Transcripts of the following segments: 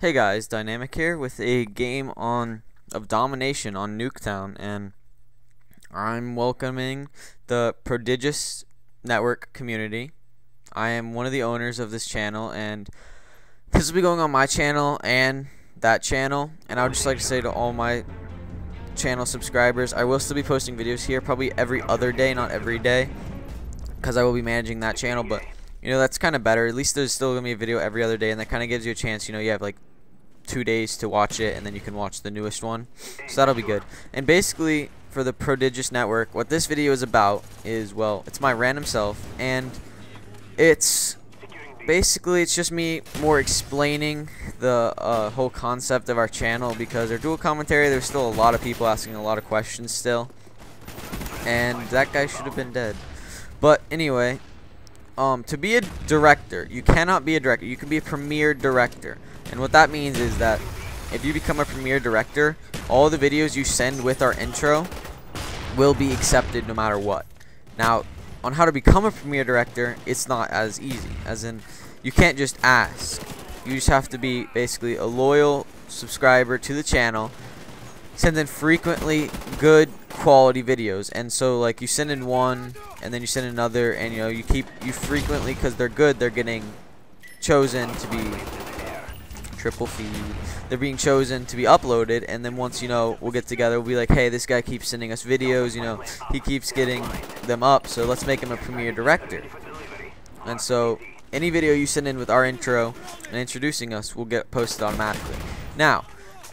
Hey guys, Dynamic here with a game on of domination on Nuketown and I'm welcoming the prodigious network community. I am one of the owners of this channel and this will be going on my channel and that channel and I would just like to say to all my channel subscribers I will still be posting videos here probably every other day not every day because I will be managing that channel but you know that's kind of better at least there's still gonna be a video every other day and that kind of gives you a chance you know you have like two days to watch it, and then you can watch the newest one. So that'll be good. And basically, for the Prodigious Network, what this video is about is, well, it's my random self, and it's basically it's just me more explaining the uh, whole concept of our channel because our dual commentary there's still a lot of people asking a lot of questions still and that guy should have been dead but anyway um to be a director you cannot be a director you can be a premier director and what that means is that if you become a premier Director, all the videos you send with our intro will be accepted no matter what. Now, on how to become a premier Director, it's not as easy. As in, you can't just ask. You just have to be basically a loyal subscriber to the channel, send in frequently good quality videos. And so, like, you send in one, and then you send another, and, you know, you keep, you frequently, because they're good, they're getting chosen to be triple feed. They're being chosen to be uploaded, and then once, you know, we'll get together, we'll be like, hey, this guy keeps sending us videos, you know, he keeps getting them up, so let's make him a premiere director. And so, any video you send in with our intro and introducing us will get posted automatically. Now,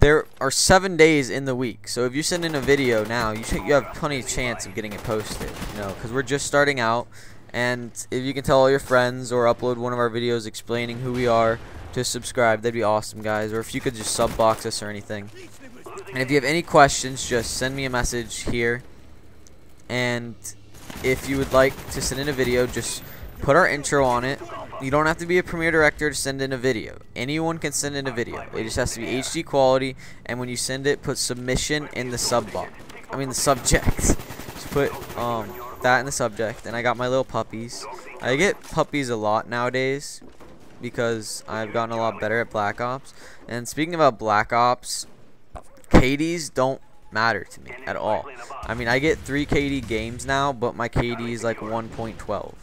there are seven days in the week, so if you send in a video now, you you have plenty of chance of getting it posted, you know, because we're just starting out, and if you can tell all your friends or upload one of our videos explaining who we are, to subscribe. That'd be awesome, guys. Or if you could just sub box us or anything. And if you have any questions, just send me a message here. And if you would like to send in a video, just put our intro on it. You don't have to be a premiere director to send in a video. Anyone can send in a video. It just has to be HD quality. And when you send it, put submission in the sub box. I mean the subject. just put um that in the subject. And I got my little puppies. I get puppies a lot nowadays because I've gotten a lot better at Black Ops. And speaking about Black Ops, KDs don't matter to me at all. I mean, I get 3 KD games now, but my KD is like 1.12.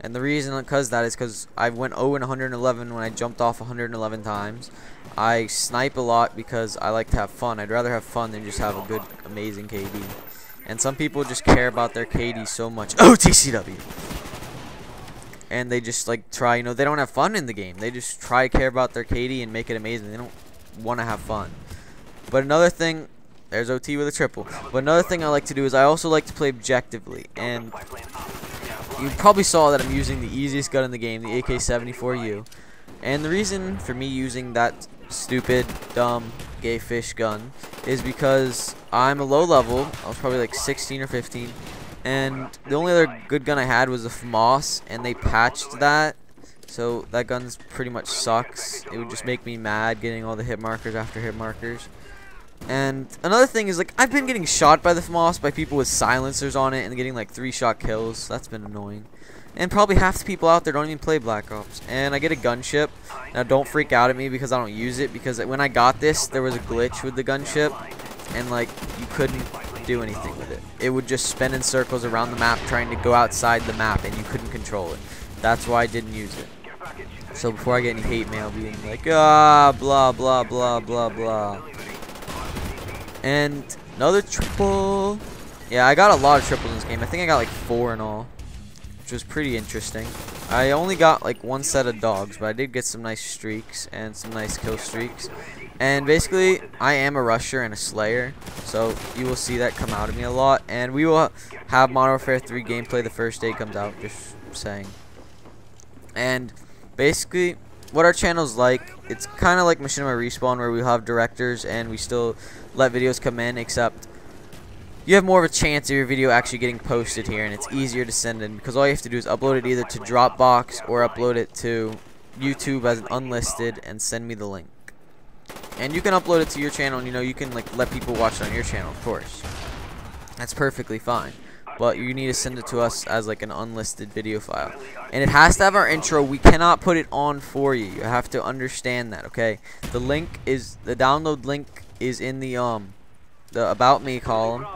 And the reason because that is because I went 0 and 111 when I jumped off 111 times. I snipe a lot because I like to have fun. I'd rather have fun than just have a good, amazing KD. And some people just care about their KD so much. Oh, TCW! and they just like try you know they don't have fun in the game they just try care about their KD and make it amazing they don't want to have fun but another thing there's OT with a triple but another thing I like to do is I also like to play objectively and you probably saw that I'm using the easiest gun in the game the AK-74U and the reason for me using that stupid dumb gay fish gun is because I'm a low level I was probably like 16 or 15 and the only other good gun I had was the FAMAS, and they patched that. So that gun's pretty much sucks. It would just make me mad getting all the hit markers after hit markers. And another thing is, like, I've been getting shot by the FAMAS by people with silencers on it and getting, like, three-shot kills. That's been annoying. And probably half the people out there don't even play Black Ops. And I get a gunship. Now, don't freak out at me because I don't use it. Because when I got this, there was a glitch with the gunship. And, like, you couldn't do anything with it. It would just spin in circles around the map trying to go outside the map and you couldn't control it. That's why I didn't use it. So before I get any hate mail being like, ah, blah, blah, blah, blah, blah. And another triple. Yeah, I got a lot of triples in this game. I think I got like four in all, which was pretty interesting. I only got like one set of dogs, but I did get some nice streaks and some nice kill streaks. And basically, I am a rusher and a slayer, so you will see that come out of me a lot. And we will have Modern Warfare 3 gameplay the first day it comes out, just saying. And basically, what our channel is like, it's kind of like Machinima Respawn, where we have directors and we still let videos come in, except you have more of a chance of your video actually getting posted here, and it's easier to send in, because all you have to do is upload it either to Dropbox or upload it to YouTube as an unlisted and send me the link. And you can upload it to your channel and you know you can like let people watch it on your channel, of course. That's perfectly fine. But you need to send it to us as like an unlisted video file. And it has to have our intro. We cannot put it on for you. You have to understand that, okay? The link is the download link is in the um the about me column.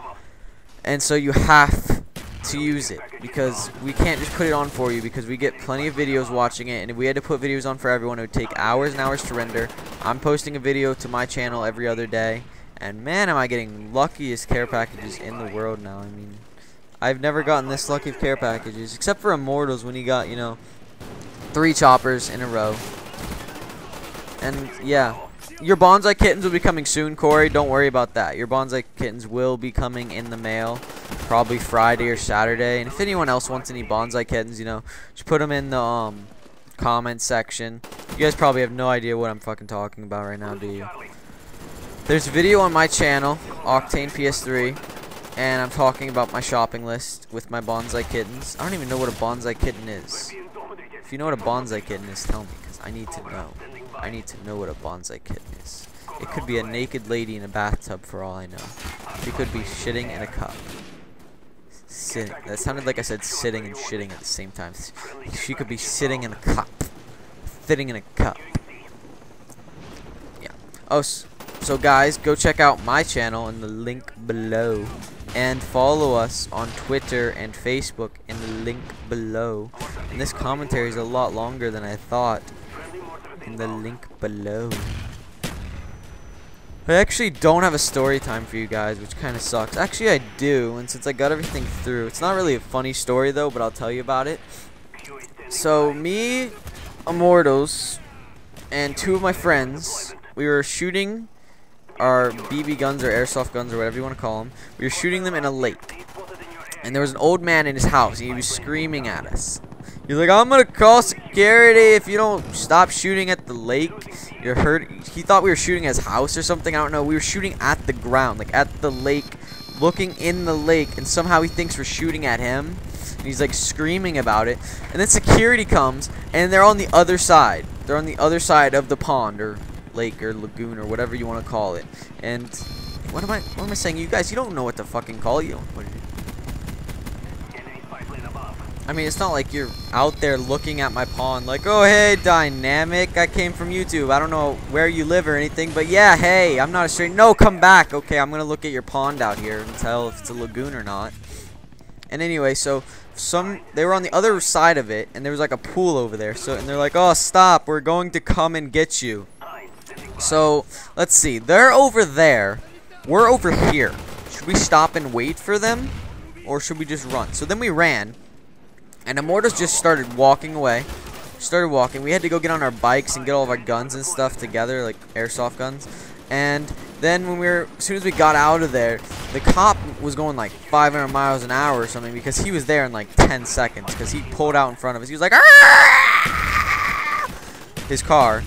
And so you have to use it because we can't just put it on for you because we get plenty of videos watching it and if we had to put videos on for everyone it would take hours and hours to render. I'm posting a video to my channel every other day and man am I getting luckiest care packages in the world now. I mean I've never gotten this lucky of care packages except for Immortalz when he got, you know, three choppers in a row. And yeah, your bonsai kittens will be coming soon, Corey. Don't worry about that. Your bonsai kittens will be coming in the mail probably Friday or Saturday. And if anyone else wants any bonsai kittens, you know, just put them in the um, comment section. You guys probably have no idea what I'm fucking talking about right now, do you? There's a video on my channel, Octane PS3, and I'm talking about my shopping list with my bonsai kittens. I don't even know what a bonsai kitten is. If you know what a bonsai kitten is, tell me, because I need to know. I need to know what a bonsai kitten is. It could be a naked lady in a bathtub for all I know. She could be shitting in a cup. Sitting. That sounded like I said sitting and shitting at the same time. She could be sitting in a cup. Sitting in a cup. Yeah. Oh, so guys, go check out my channel in the link below. And follow us on Twitter and Facebook in the link below. And this commentary is a lot longer than I thought. In the link below. I actually don't have a story time for you guys, which kind of sucks. Actually, I do, and since I got everything through, it's not really a funny story though, but I'll tell you about it. So, me, Immortalz, and two of my friends, we were shooting our BB guns or airsoft guns or whatever you want to call them. We were shooting them in a lake. And there was an old man in his house, and he was screaming at us. He's like, I'm gonna call security if you don't stop shooting at the lake. You're hurt. He thought we were shooting at his house or something. I don't know. We were shooting at the ground, like at the lake, looking in the lake, and somehow he thinks we're shooting at him. And he's like screaming about it. And then security comes, and they're on the other side. They're on the other side of the pond or lake or lagoon or whatever you want to call it. And what am I? What am I saying? You guys, you don't know what to fucking call you. I mean, it's not like you're out there looking at my pond like, oh, hey, Dynamic, I came from YouTube. I don't know where you live or anything, but yeah, hey, I'm not a stranger. No, come back. Okay, I'm going to look at your pond out here and tell if it's a lagoon or not. And anyway, so some they were on the other side of it, and there was like a pool over there. So and they're like, oh, stop, we're going to come and get you. So let's see, they're over there. We're over here. Should we stop and wait for them, or should we just run? So then we ran. And Immortalz just started walking away. Started walking. We had to go get on our bikes and get all of our guns and stuff together, like airsoft guns. And then when we were, as soon as we got out of there, the cop was going like 500 miles an hour or something because he was there in like 10 seconds because he pulled out in front of us. He was like, his car.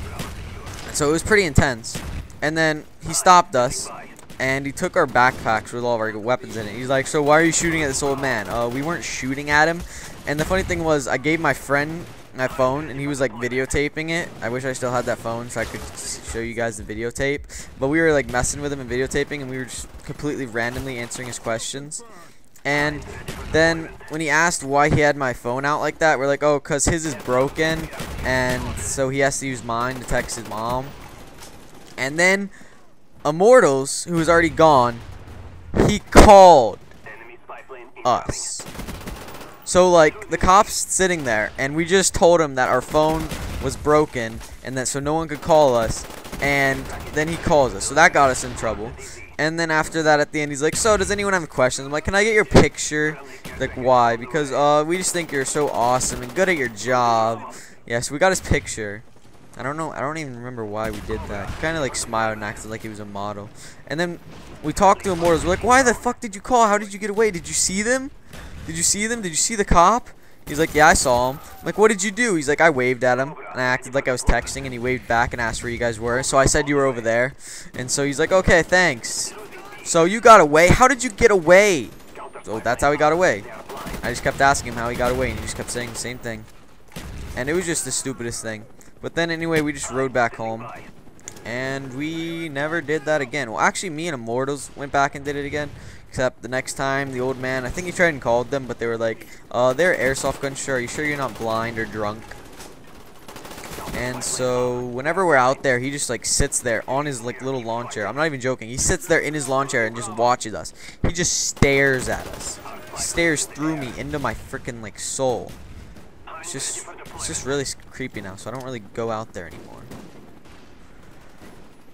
So it was pretty intense. And then he stopped us and he took our backpacks with all of our weapons in it. He's like, so why are you shooting at this old man? Uh, we weren't shooting at him. And the funny thing was, I gave my friend my phone, and he was like videotaping it. I wish I still had that phone so I could show you guys the videotape. But we were like messing with him and videotaping, and we were just completely randomly answering his questions. And then when he asked why he had my phone out like that, we're like, oh, because his is broken, and so he has to use mine to text his mom. And then Immortalz, who was already gone, he called us. So like the cops sitting there and we just told him that our phone was broken and that so no one could call us and then he calls us. So that got us in trouble. And then after that at the end he's like, "So does anyone have questions?" I'm like, "Can I get your picture?" Like, "Why?" Because uh we just think you're so awesome and good at your job. Yes, yeah, so we got his picture. I don't know. I don't even remember why we did that. He Kind of like smiled and acted like he was a model. And then we talked to Immortalz. We're like, why the fuck did you call? How did you get away? Did you see them? Did you see them? Did you see the cop? He's like, yeah, I saw him. I'm like, what did you do? He's like, I waved at him. And I acted like I was texting, and he waved back and asked where you guys were. So I said you were over there. And so he's like, okay, thanks. So you got away? How did you get away? So that's how he got away. I just kept asking him how he got away, and he just kept saying the same thing. And it was just the stupidest thing. But then anyway, we just rode back home. And we never did that again. Well, actually, me and Immortalz went back and did it again. Except the next time, the old man, I think he tried and called them, but they were like, uh, they're airsoft guns, sure. Are you sure you're not blind or drunk? And so whenever we're out there, he just like sits there on his like little lawn chair. I'm not even joking. He sits there in his lawn chair and just watches us. He just stares at us. He stares through me into my freaking like soul. It's just it's just really creepy now, so I don't really go out there anymore.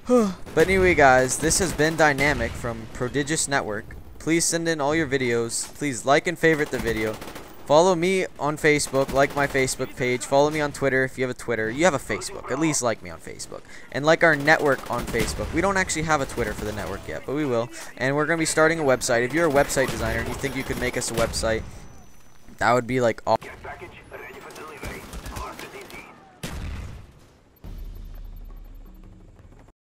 but anyway, guys, this has been Dynamic from Prodigious Network. Please send in all your videos. Please like and favorite the video. Follow me on Facebook, like my Facebook page. Follow me on Twitter if you have a Twitter. You have a Facebook. At least like me on Facebook. And like our network on Facebook. We don't actually have a Twitter for the network yet, but we will. And we're going to be starting a website. If you're a website designer and you think you could make us a website, that would be like awesome.